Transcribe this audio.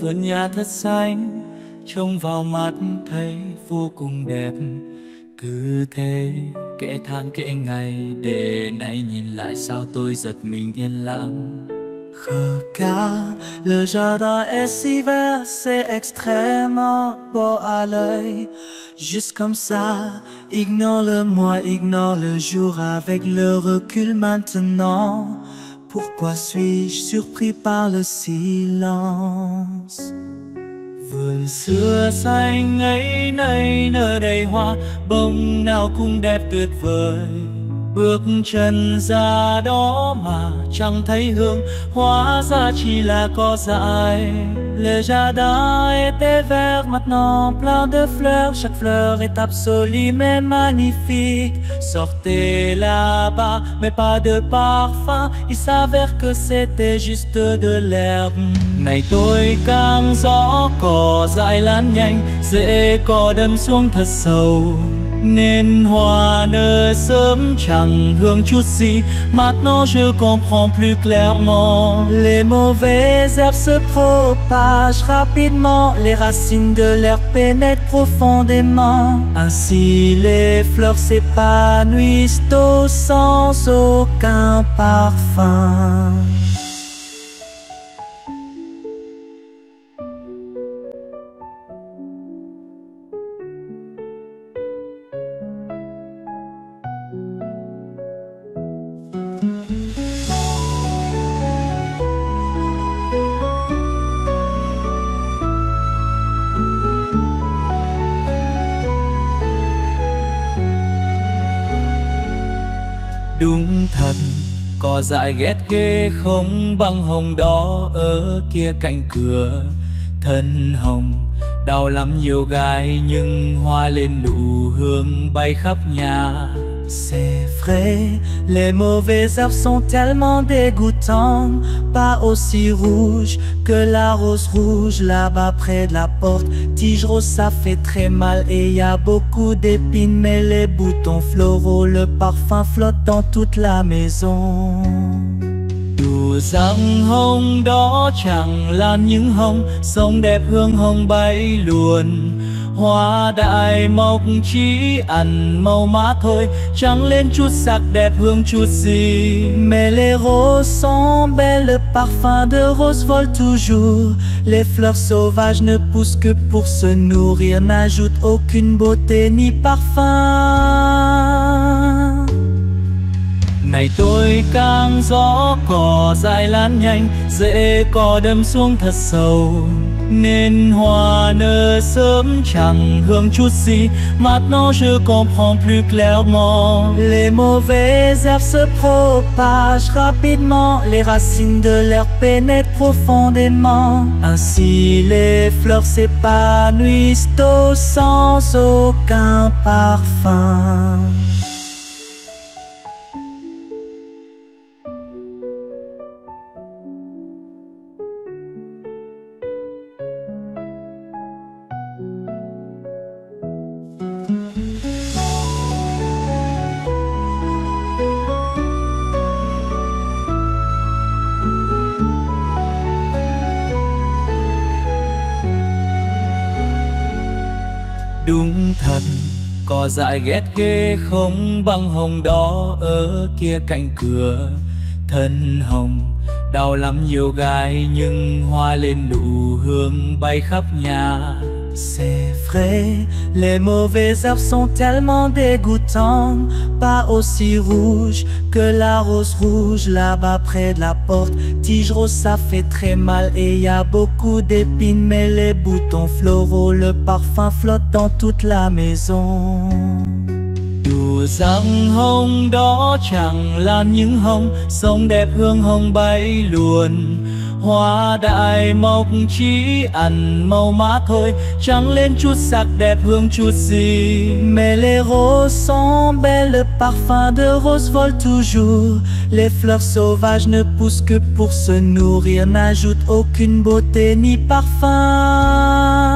vườn nhà thật xanh trông vào mắt thấy vô cùng đẹp cứ thế kể tháng kể ngày để nay nhìn lại sao tôi giật mình yên lặng Regarde, le jardin est si vert, c'est extrêmement beau à l'œil. Juste comme ça, ignore le mois, ignore le jour avec le recul maintenant. Pourquoi suis-je surpris par le silence? Vườn xưa xanh ấy nay nở đầy hoa, Bông nào cũng đẹp tuyệt vời Bước chân ra đó mà chẳng thấy hương, Hóa ra chỉ là cỏ dại. Le jardin était vert maintenant plein de fleurs, Chaque fleur est absolument et magnifique. Sortez là-bas, mais pas de parfum. Il s'avère que c'était juste de l'herbe. Này tôi càng rõ, cỏ dại lan nhanh, Dễ cỏ đâm xuống thật sâu. Nên hoa nở sớm Maintenant je comprends plus clairement. Les mauvaises herbes se propagent rapidement. Les racines de l'herbe pénètrent profondément. Ainsi les fleurs s'épanouissent au sans aucun parfum thật Cỏ dại ghét ghê không? Băng hồng đó ở kia cạnh cửa, Thân hồng, đau lắm nhiều gai, nhưng hoa lên nụ hương bay khắp nhà. C'est vrai, les mauvaises herbes sont tellement dégoûtantes, pas aussi rouges que la rose rouge là-bas près de la porte. Tige rose, ça fait très mal et y a beaucoup d'épines, mais les boutons floraux, le parfum flotte dans toute la maison. Hồng đó chẳng là những hồng Sông đẹp hương hồng bay Hoa đại mộc chỉ ăn màu má thôi trắng lên chút sắc đẹp hương chút gì. Mais les roses sont belles, le parfum de rose vole toujours. Les fleurs sauvages ne poussent que pour se nourrir N'ajoutent aucune beauté ni parfum. Này tôi càng rõ cỏ dài lan nhanh Dễ cỏ đâm xuống thật sâu. Nên hoa nở sớm chẳng hương chút Maintenant je comprends plus clairement. Les mauvaises herbes se propagent rapidement Les racines de l'herbe pénètrent profondément. Ainsi les fleurs s'épanouissent au sans aucun parfum Cỏ dại ghét ghê không băng hồng đó ở kia cạnh cửa. Thân hồng, đau lắm nhiều gai, nhưng hoa lên nụ hương bay khắp nhà. C'est vrai, les mauvaises herbes sont tellement dégoûtantes, pas aussi rouges que la rose rouge là-bas près de la porte. Tige rose, ça fait très mal et y a beaucoup d'épines, mais les boutons floraux, le parfum flotte dans toute la maison. Hồng đó chẳng những hồng Sông đẹp hương hồng bay luồn Hoa đại chỉ ăn màu má thôi Chẳng lên chút sắc đẹp Mais les roses sont belles, le parfum de rose vole toujours. Les fleurs sauvages ne poussent que pour se nourrir N'ajoutent aucune beauté ni parfum